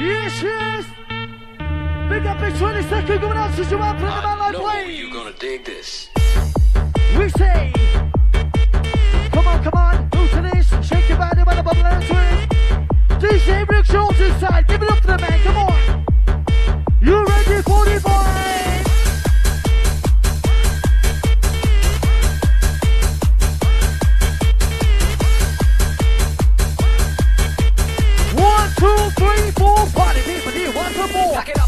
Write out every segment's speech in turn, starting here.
Yes, yes. Big up Big 20 second Going out to you ah, up. Bring them out like. You're gonna dig this. We say, come on, come on, go to this. Shake your body when the bubble down. DJ Rick Jones inside. Give it up for the man. Come on. You ready for the? Liverpool.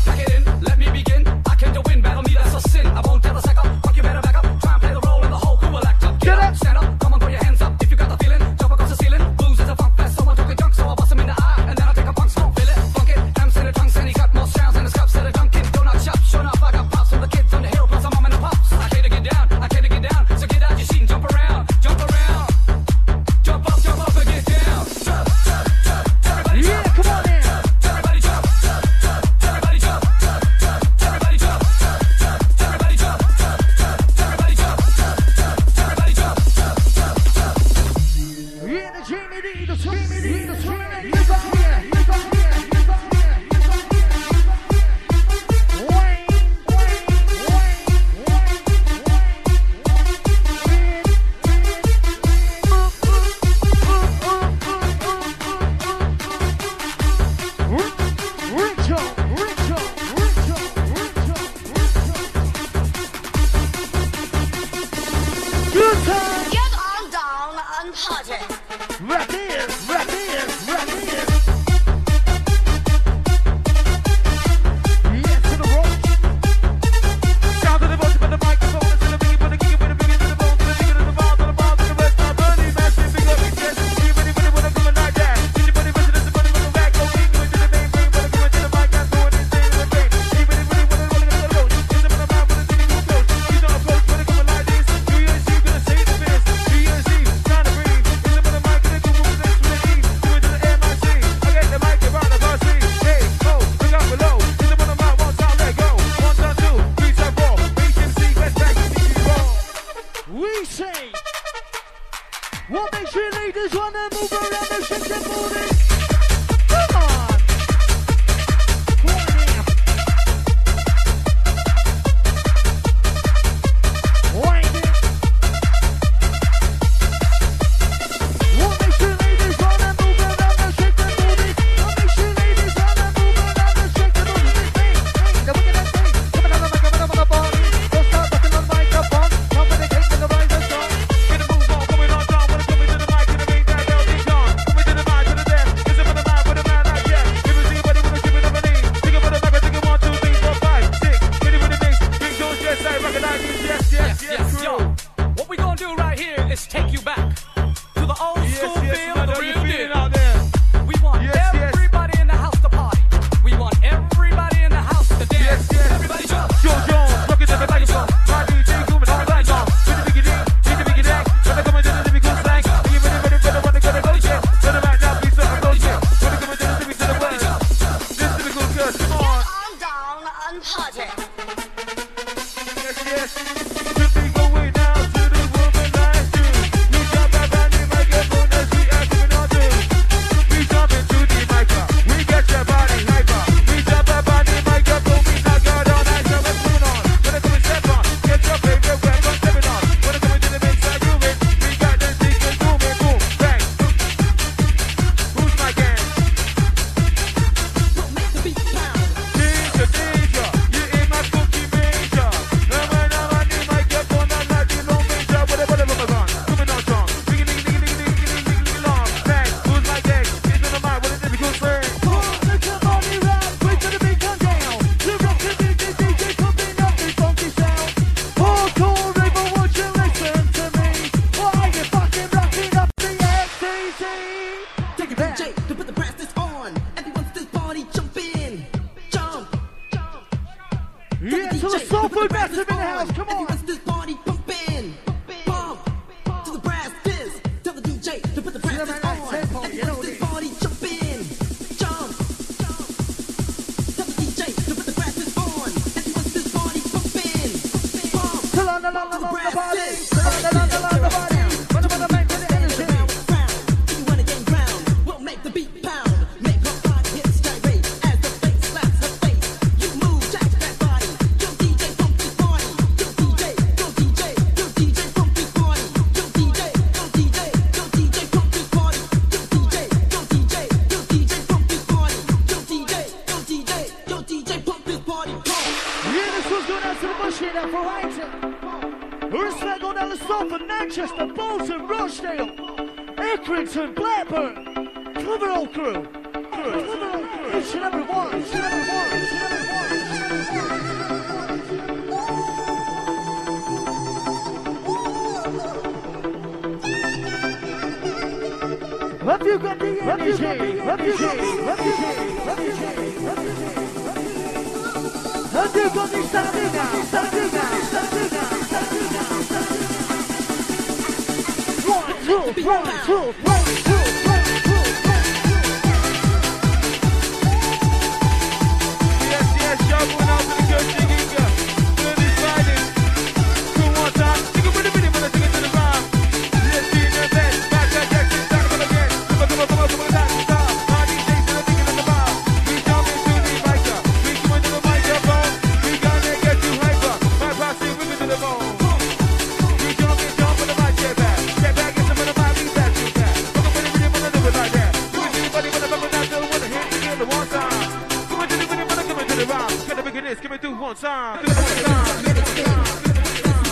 to the rock. Get the bigger this, give it through one time. One time.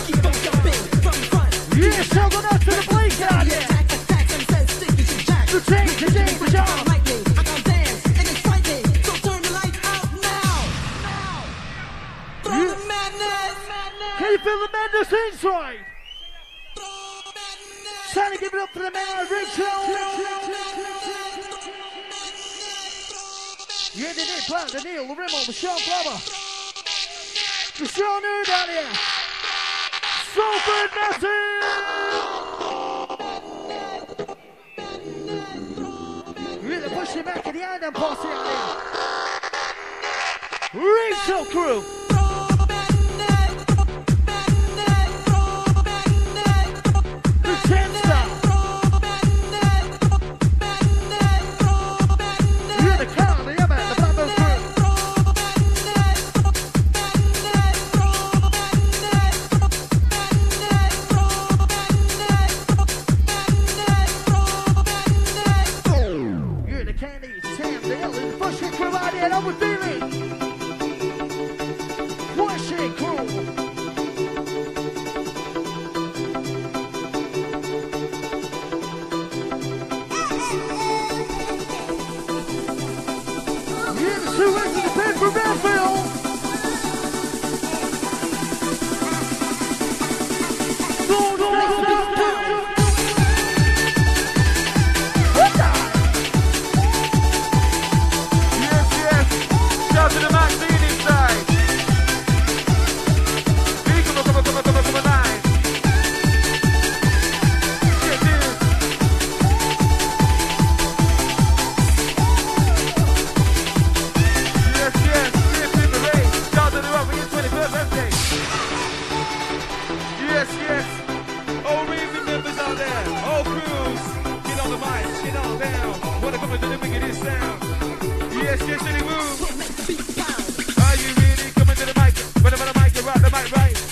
Keep on jumping from front. Yeah, shogun us to the blink out here. The change, the change, the job. Can you feel the madness inside? Trying to give it up to the man, Rich Hill. Andy, Nick, Clark, Neil, Rimmel, Michelle Glover, Michelle Newdalia, Salford Massive! Really pushing back at the end and passing out there. Rachel Crew! Soul Cruise. Get on the mic, get on down. Wanna come into the making this sound? Yes, yes, any move. Are you really coming to the mic? When I'm on the mic, you rock the mic right.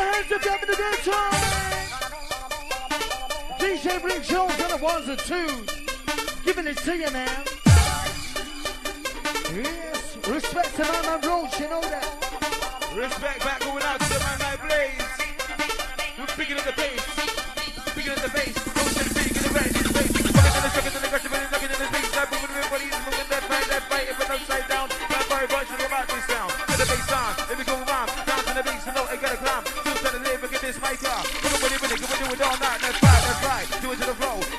hands up, you're having a good time. DJ Rick Jones on the ones and twos. Giving it to you, man. Yes, respect to my man Roach, you know that. Respect back going out to the man like Blaze. Who's picking up the pace? Picking up the pace. Don't the big in the red, in the bass, Fucking in the second, in the aggressive, in the right, yeah. Give it, give it, give it, give it all night. That's right, that's right. Do it to the flow.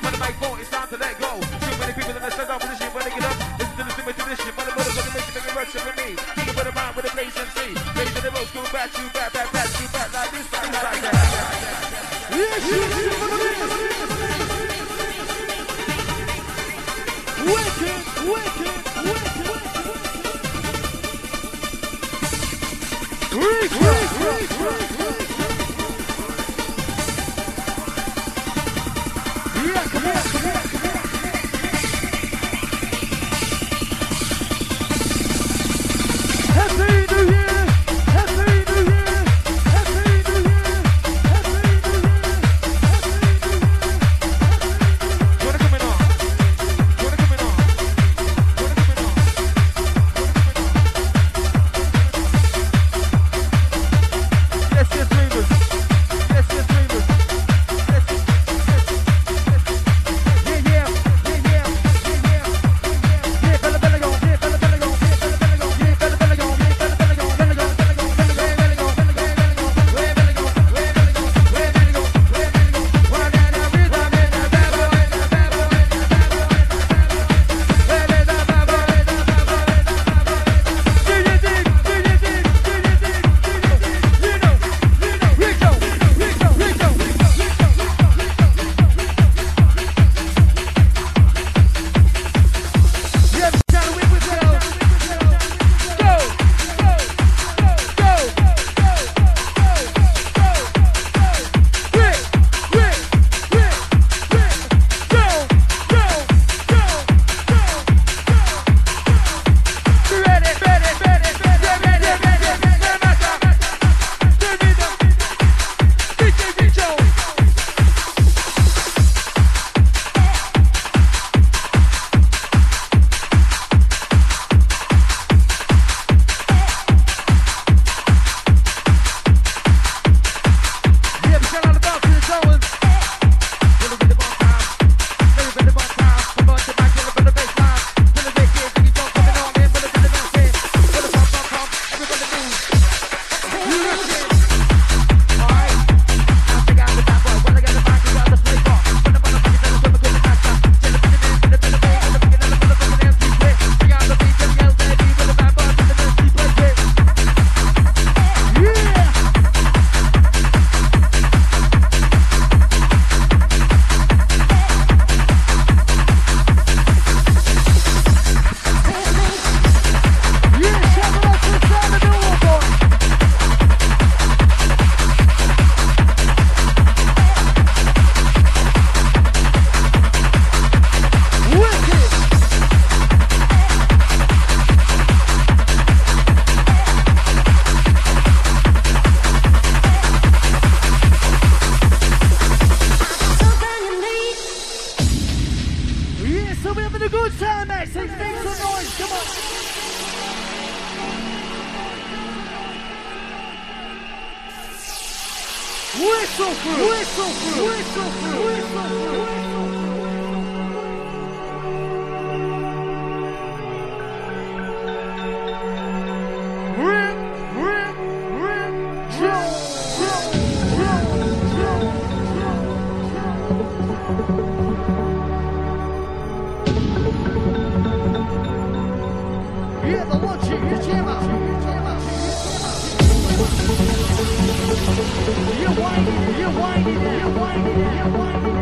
You're whining, you're whining, you're whining, you're whining.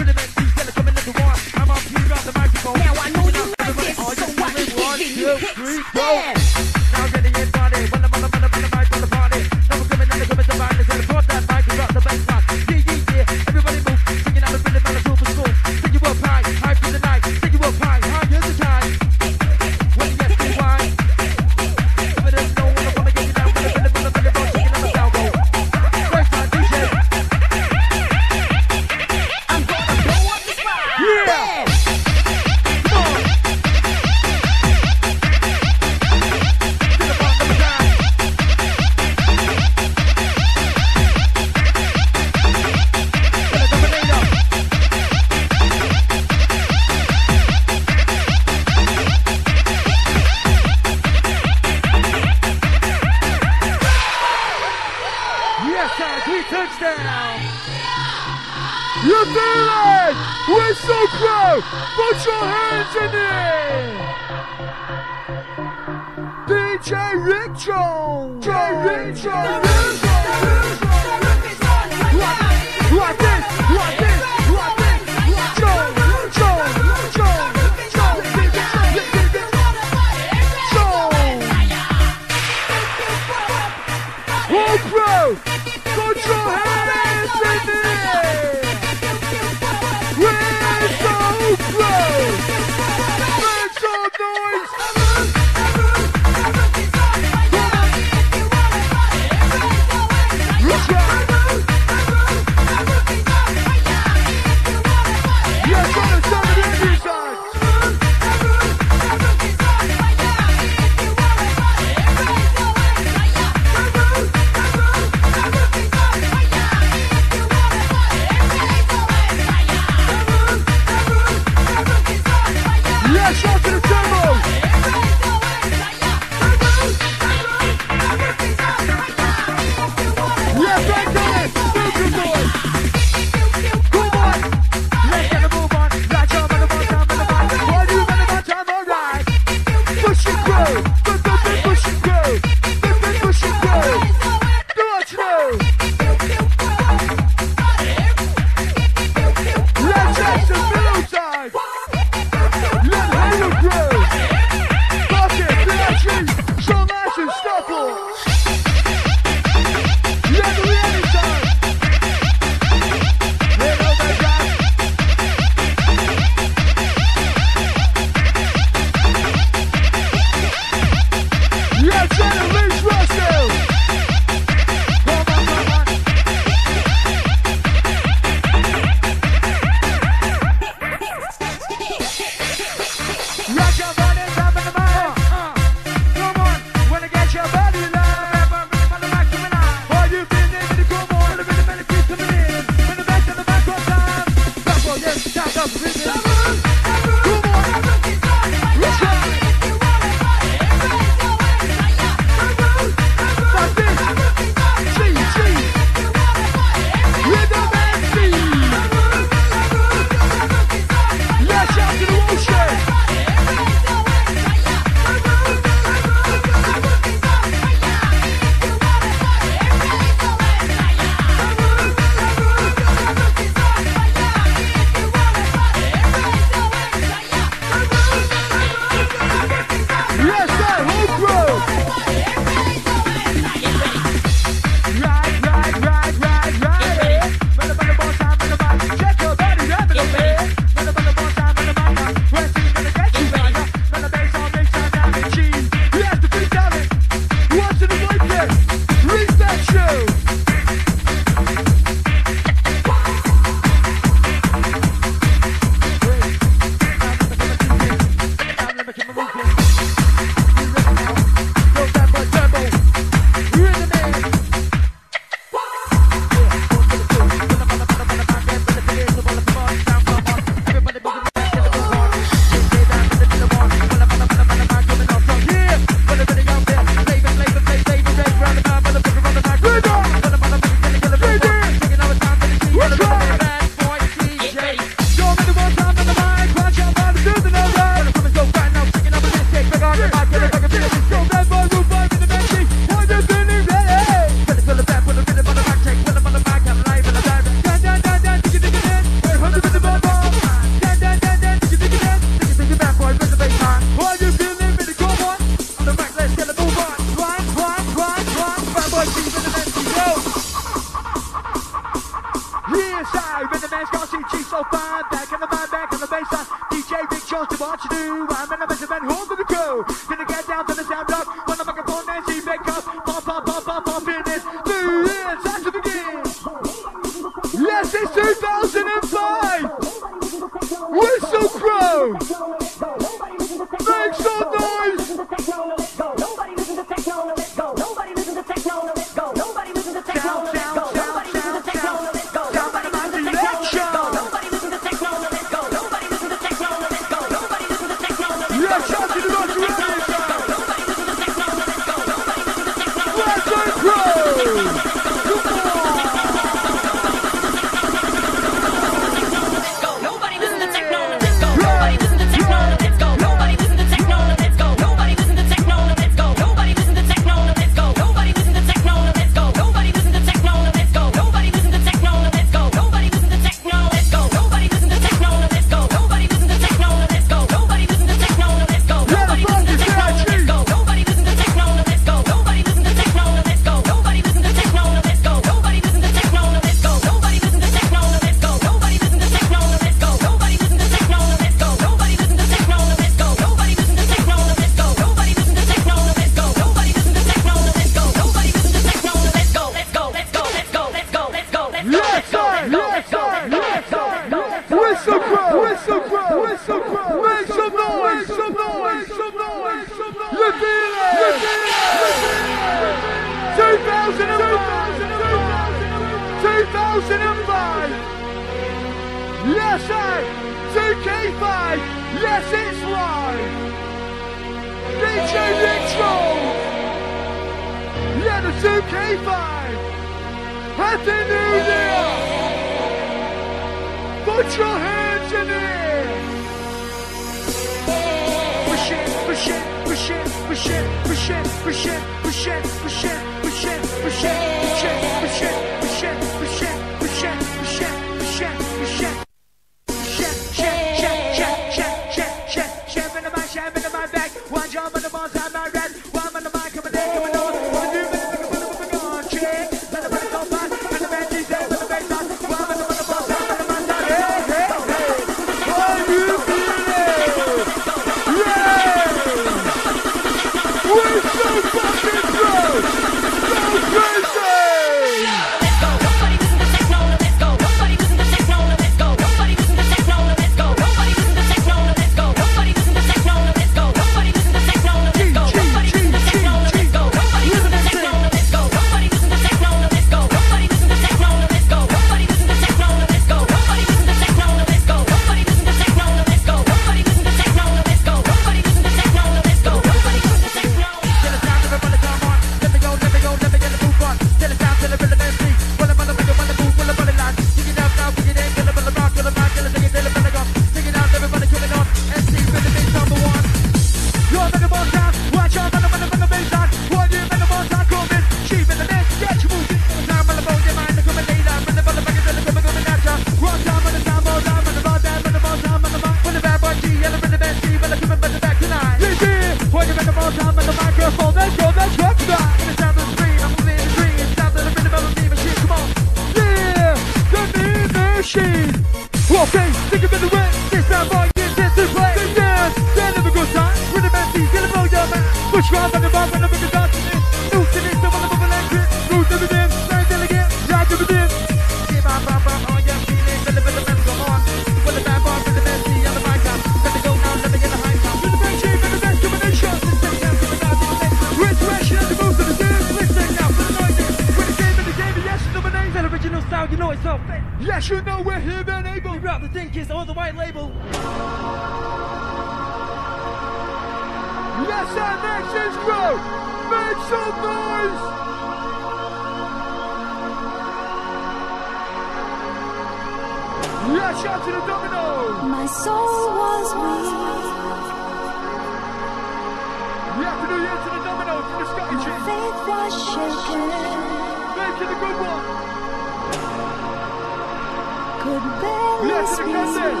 could barely yes, speak. Yes, yes.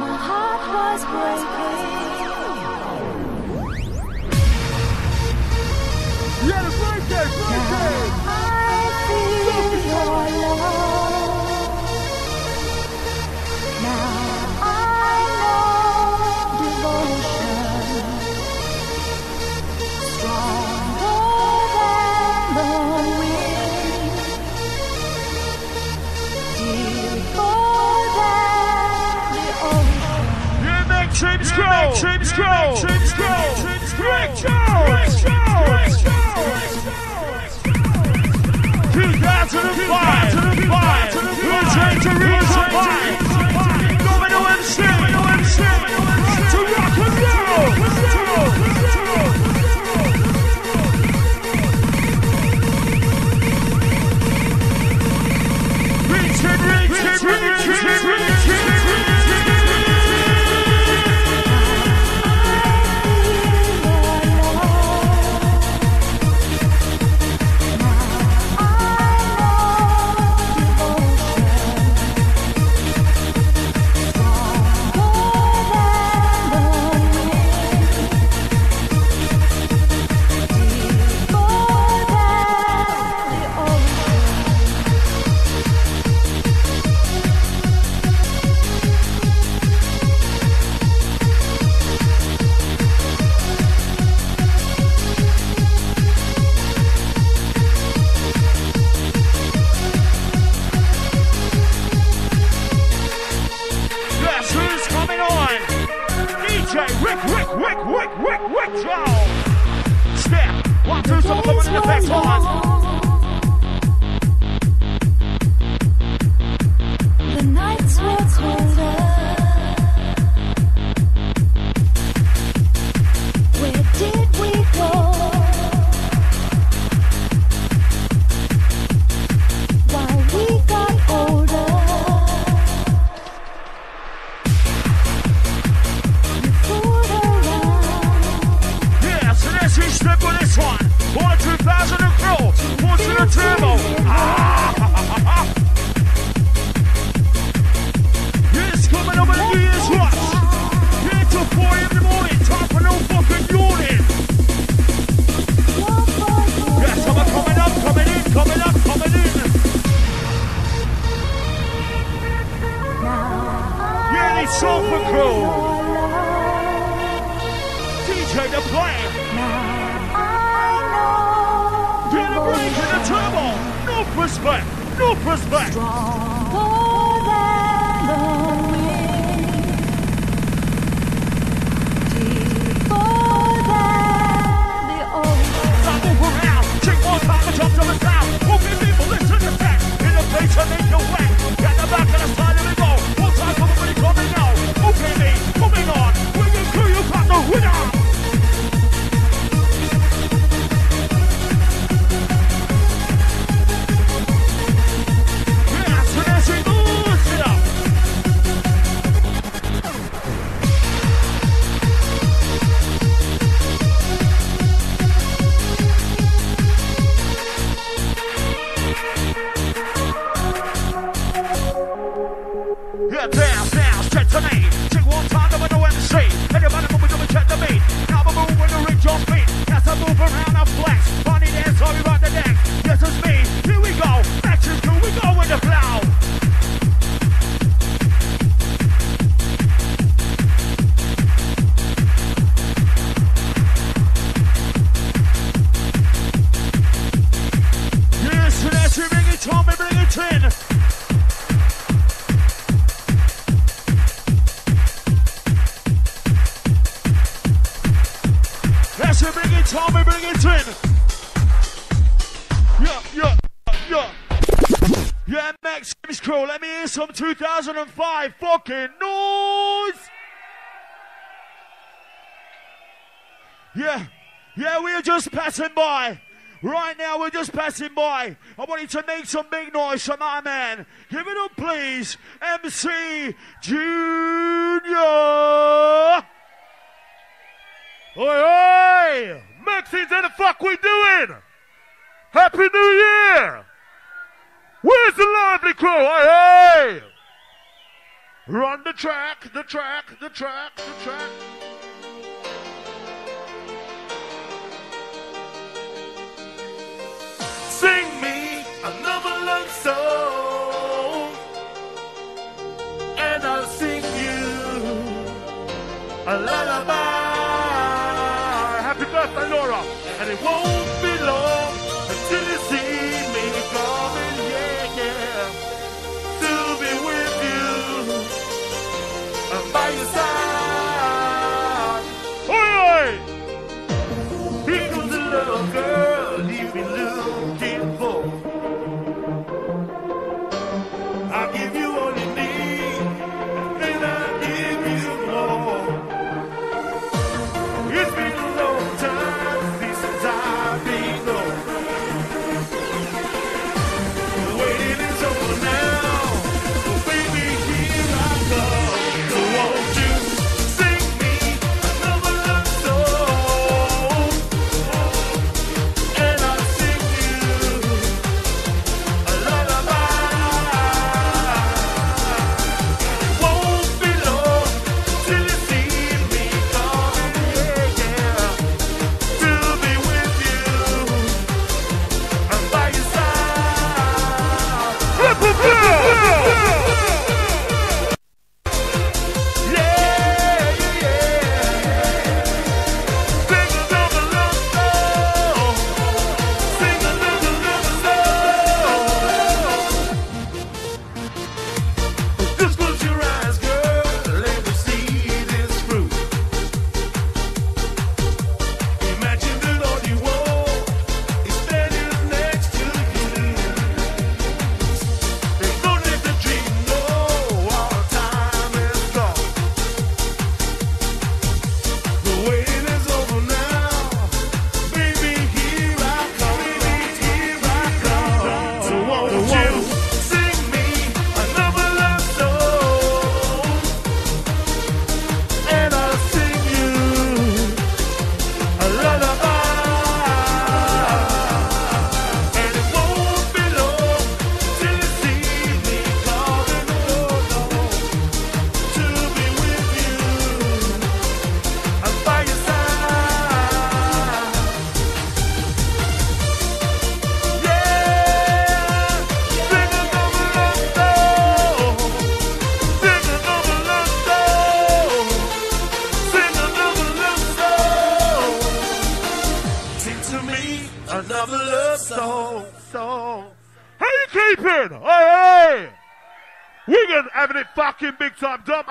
My heart was breaking. One. it, Tommy, bring it in. Yeah, yeah, yeah. Yeah, Max Games let me hear some 2005 fucking noise. Yeah, yeah, we are just passing by. Right now, we're just passing by. I want you to make some big noise for my man. Give it up, please. MC Junior. Oi, oi! Maximes in the fuck we doing? Happy New Year! Where's the lively crew? Hey, hey! Run the track, the track, the track, the track. Sing me another love song, and I'll sing you a lullaby. whoa.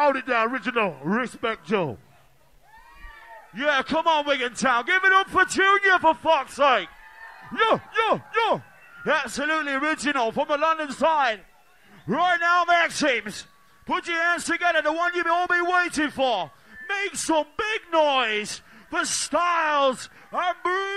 Hold it down, original. Respect Joe. Yeah, come on, Wigan Town. Give it up for Junior, for fuck's sake. Yo, yo, yo. Absolutely original from the London side. Right now, Maximes. Put your hands together, the one you've all been waiting for. Make some big noise for Styles and Breeze.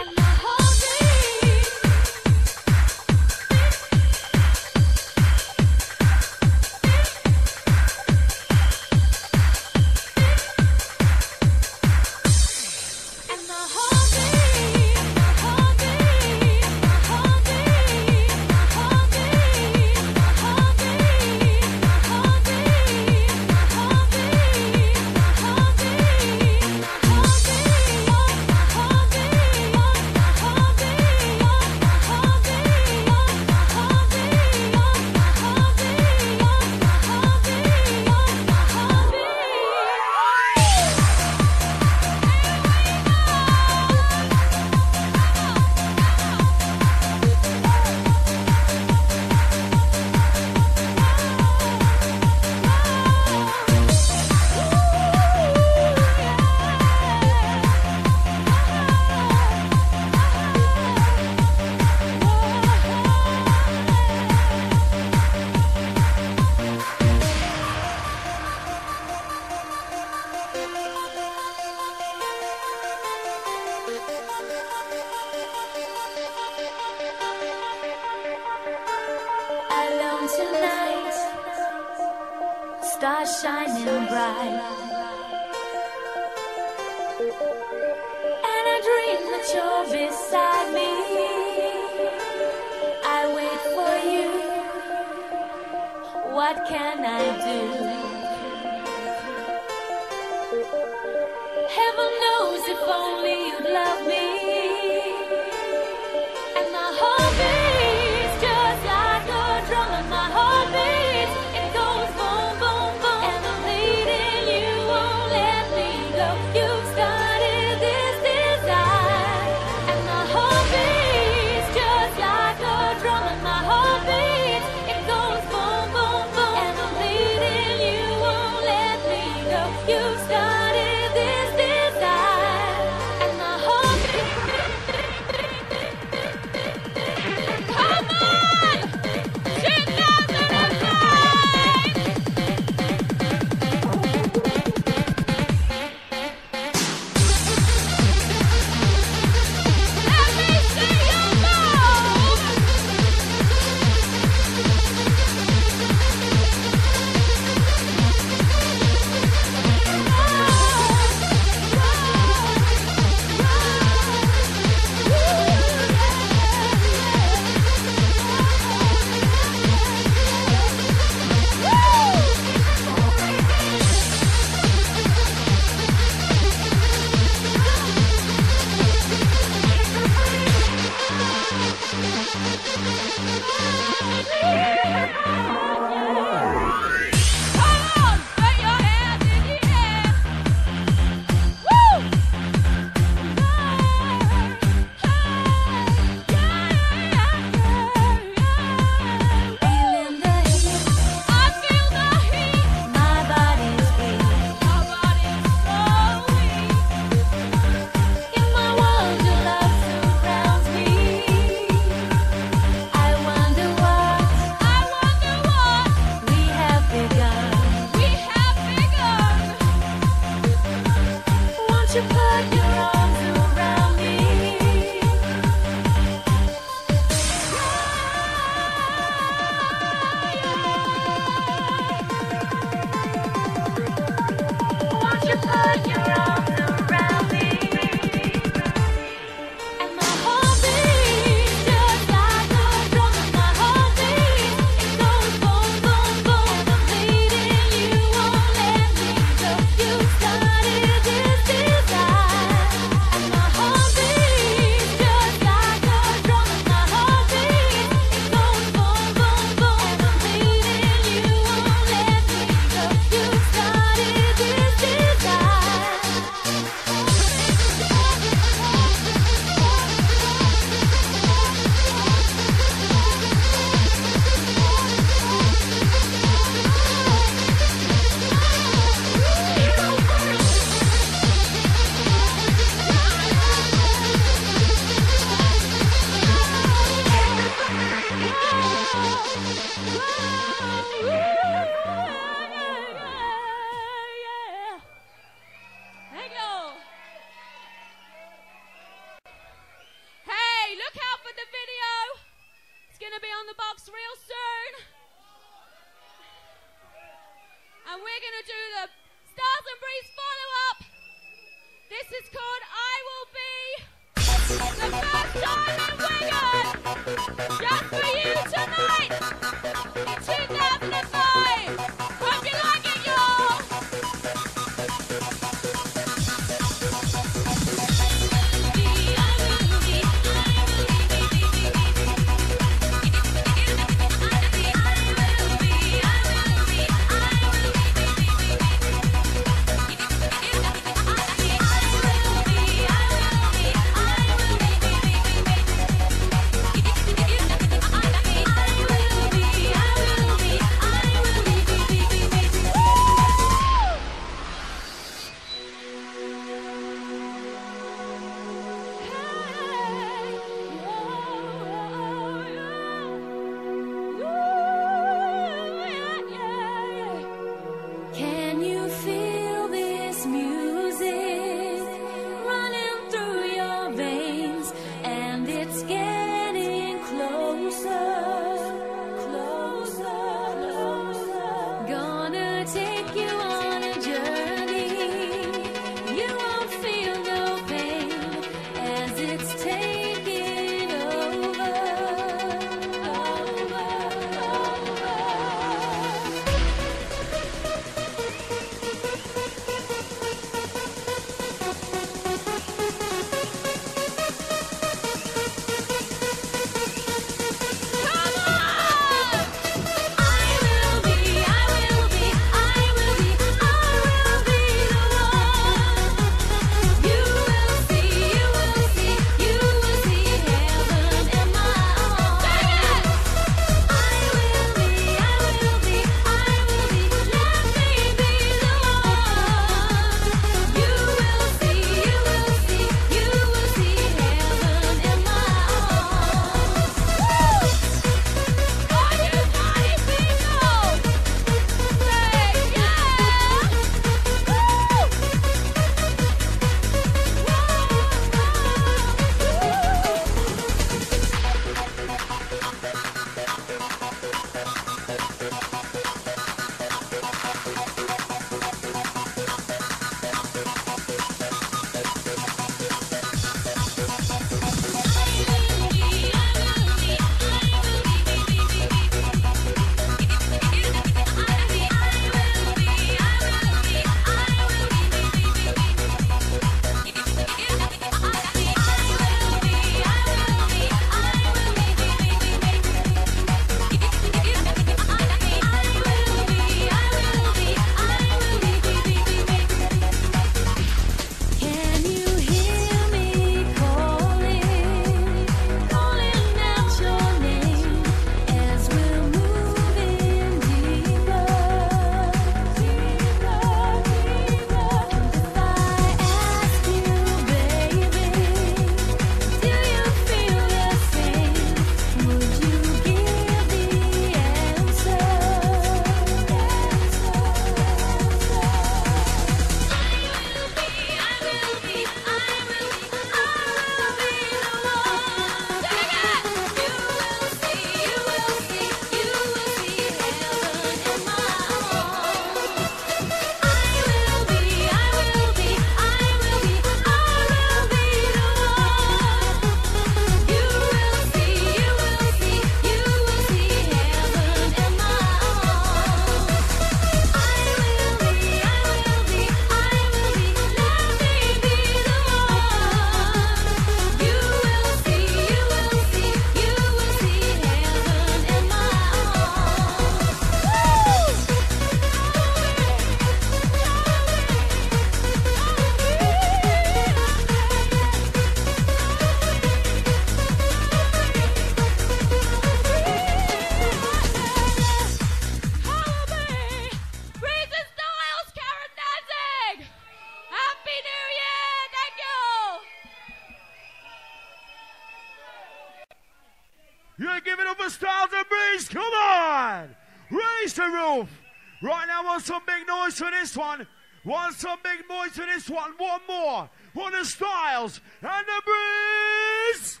one. Want some big noise for this one? One more. One the Styles and the Breeze.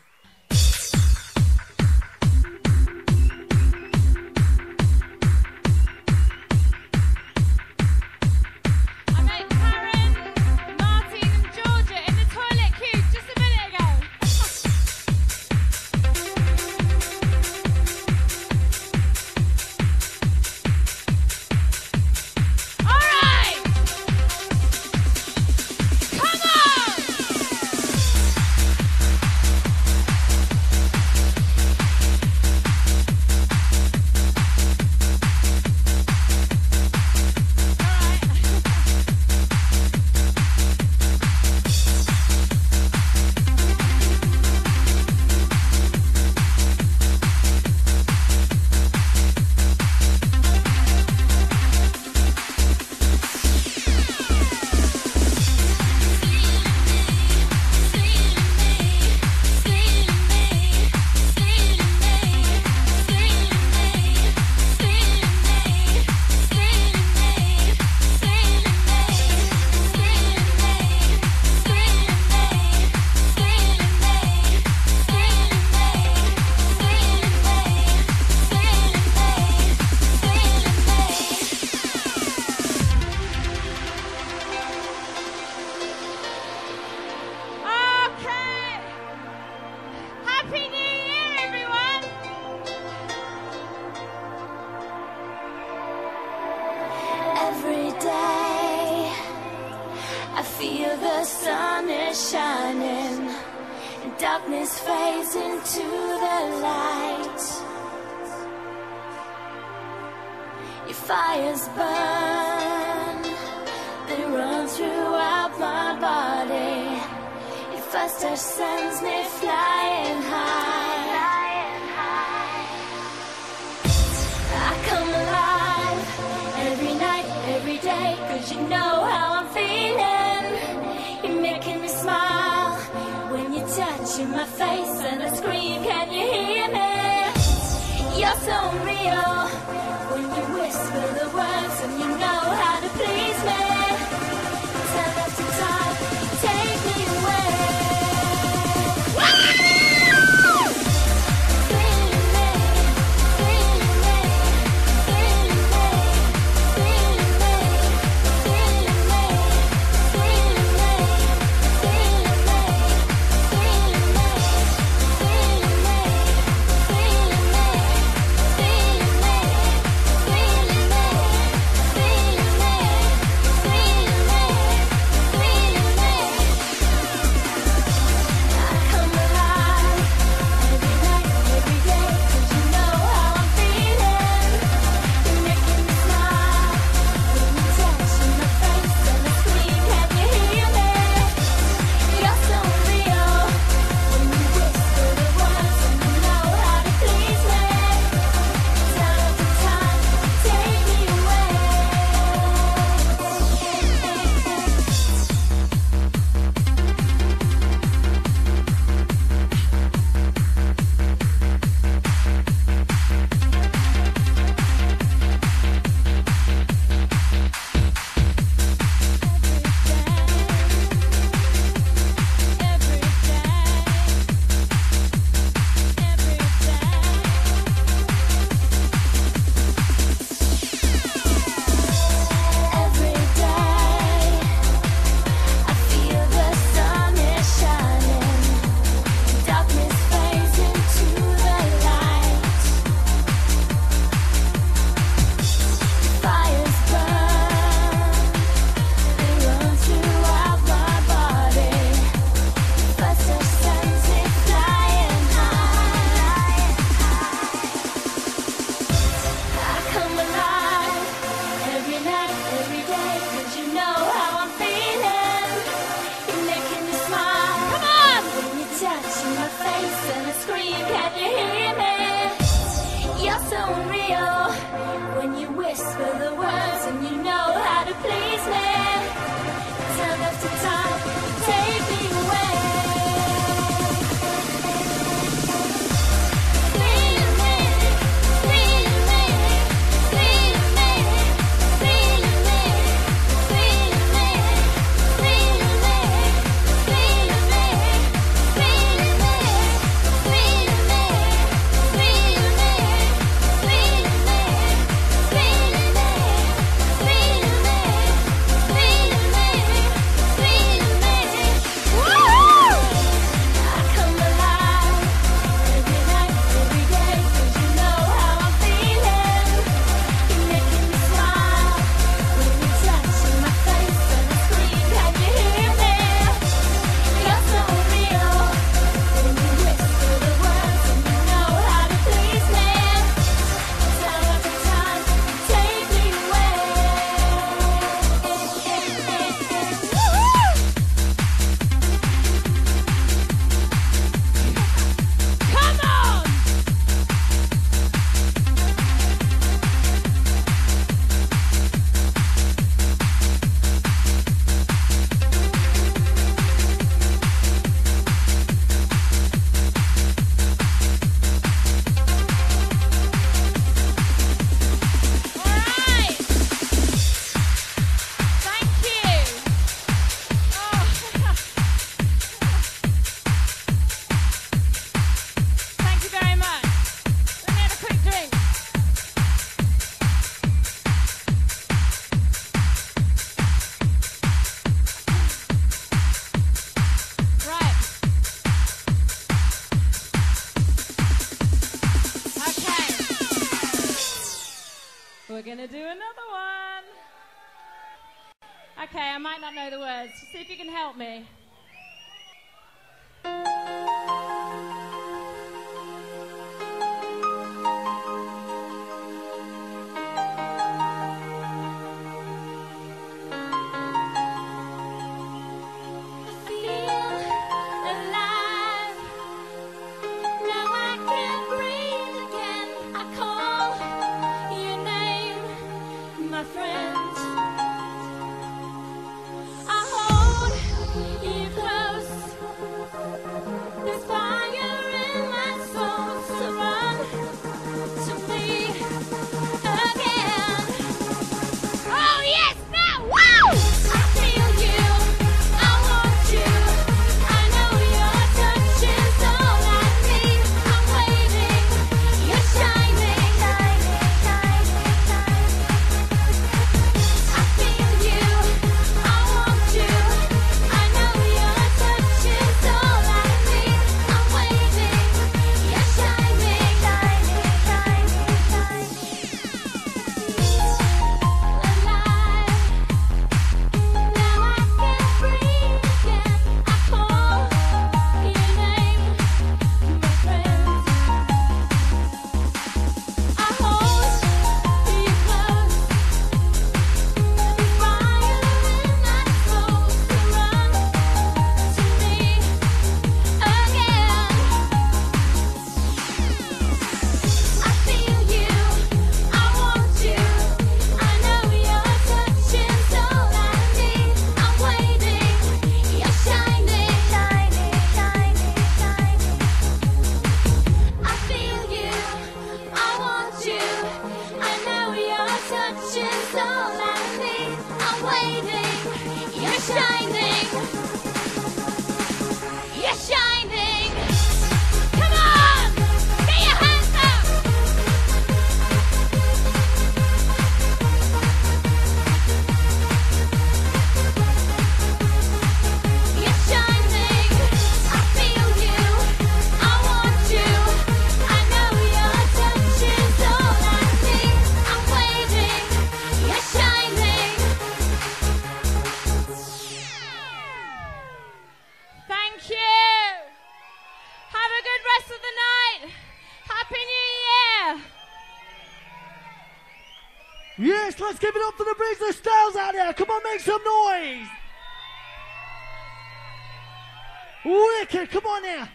Wicked, come on now.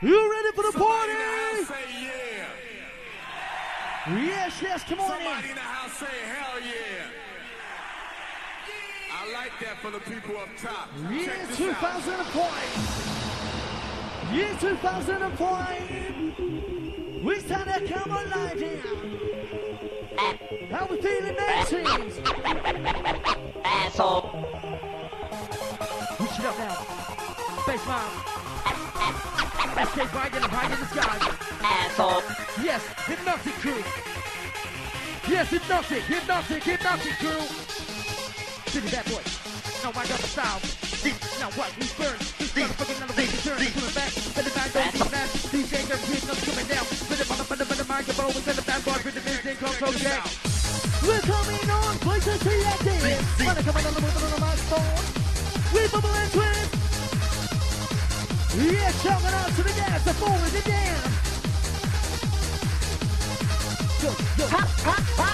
You ready for the party? Say yeah. Yes, yes, come on Somebody in. in the house say hell yeah. I like that for the people up top. Year Check this out. 2005. Year 2005. We stand at come alive here. How we feeling, Nancy's? Asshole. It up now. Face mom. SK riding high in the sky. Asshole. Yes, hypnotic crew. Yes, hypnotic, hypnotic, hypnotic crew. City bad boy. Now I got the style. Now what? We burn. We burn. Fucking another way to turn. Coming back. Let the back go. Deep back. DJ Gary King, I'm coming down. With the mother, mother, mother, microphone. We send the bad boy with the music. Come so jack. We're coming on, places to your dance. Wanna come on the on the microphone? Bubble and twist. Yeah, shouting out to the guys, the forward, the dance. Yo, yo.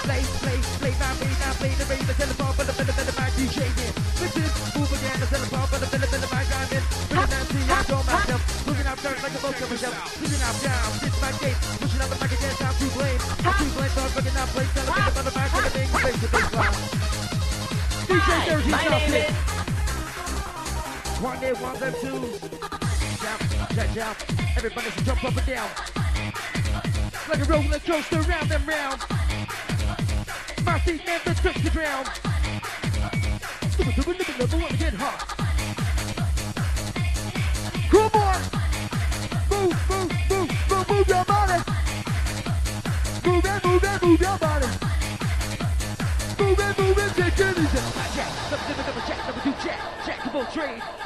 Play, play, play, now play, now play the rain, the telephone, but the than the mic DJ in. Bitches, move again, the telephone, but the than the mic I'm in. Bringing that to you, show myself. Looking out dirt like a boat of myself. Looking out down, this my gate. Pushing out the mic again, time to blame. Too blame, so I'm bringing out place, celebrating about the mic, everything, face to face line. DJ 13 My name in. One day, one, them two. Jump, jump, jump. Everybody should jump up and down. Like a roller coaster round and round. My feet never touch the ground. Stupid, stupid, stupid, never wanna get hot. Come on! Move, move, move, move, move your body. Move it, move it, move your body. Move it, move it, take it easy. Jack, double, two, jack, jack, come on, trade.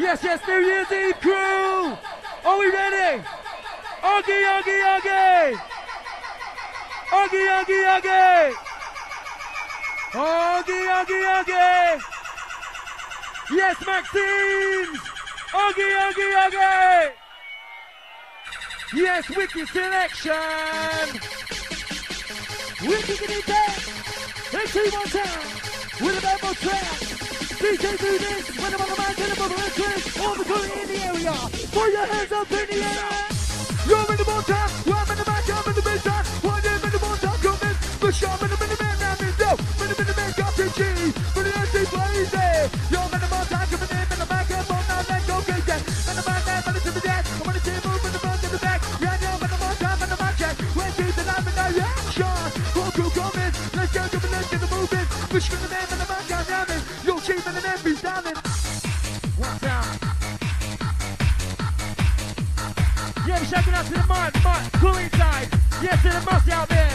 Yes, yes, New Year's Eve crew! Are we ready? Augie, Augie, Augie! Augie, Augie, Augie. Augie, Augie, Augie. Yes, Maxine. Augie, Augie, Augie. Yes, wicked selection. Wicked in it Let's see one time. With a more track. DJ do. When I'm on the mic and on the twist. All the crew in the area. Put your hands up in the air. You're in the time. I'm in the back. I'm in the mid time. One day in the time. Come in. The shop in the minute man. I'm in dope. Minute man. The G. For the MC Blaze. You're in the more out to the mud, mud, cool inside. Yes, to the musty out there.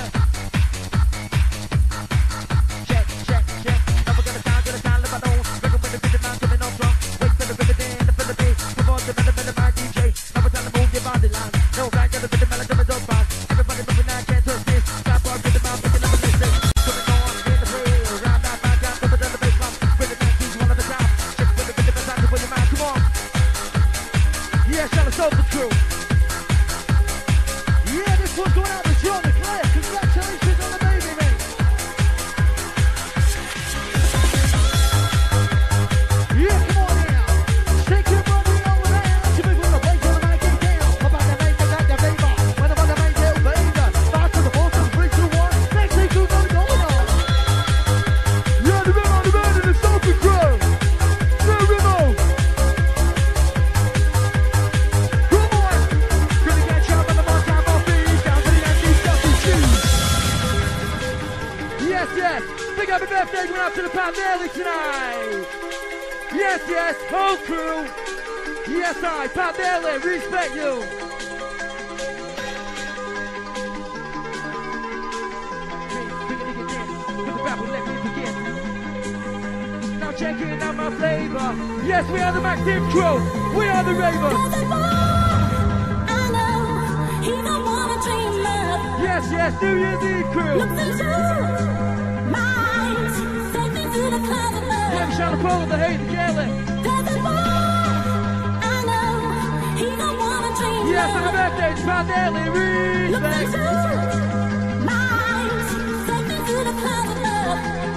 Yes, I. Pat Daly, respect you. Now checking out my flavor. Yes, we are the Maxim crew. We are the Ravens. I know he don't wanna dream of Yes, yes, New Year's Eve crew. looks into minds, take me to the cloud of love. Yeah, shout out Paul, the hate, the Jalen. It's. Look into minds, take me to cloud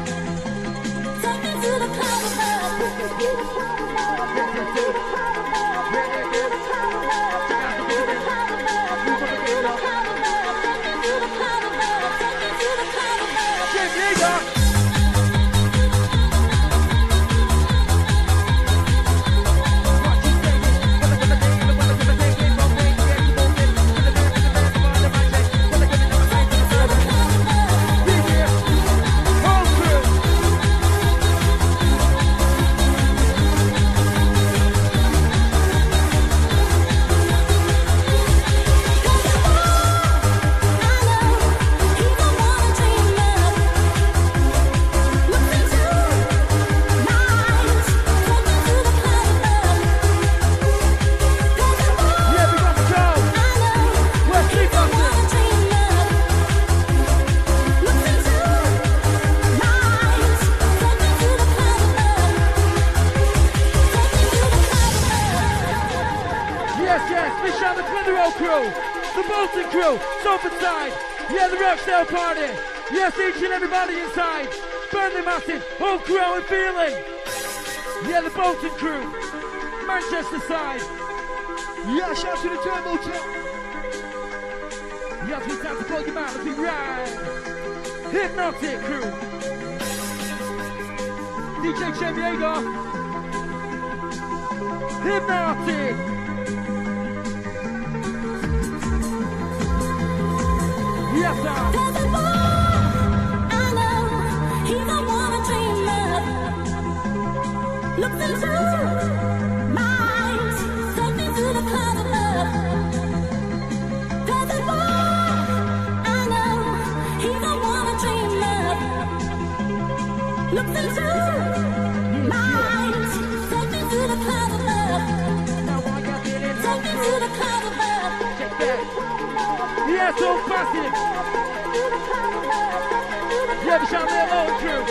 whole crew and feeling, yeah, the Bolton crew, Manchester side, yeah, shout to the Turbo Top, yes, we time to call you out, let's be right, Hypnotic crew, DJ Chen Diego, Hypnotic. Yes, sir. That. Yes, so passionate. Yeah, shout it along, crew.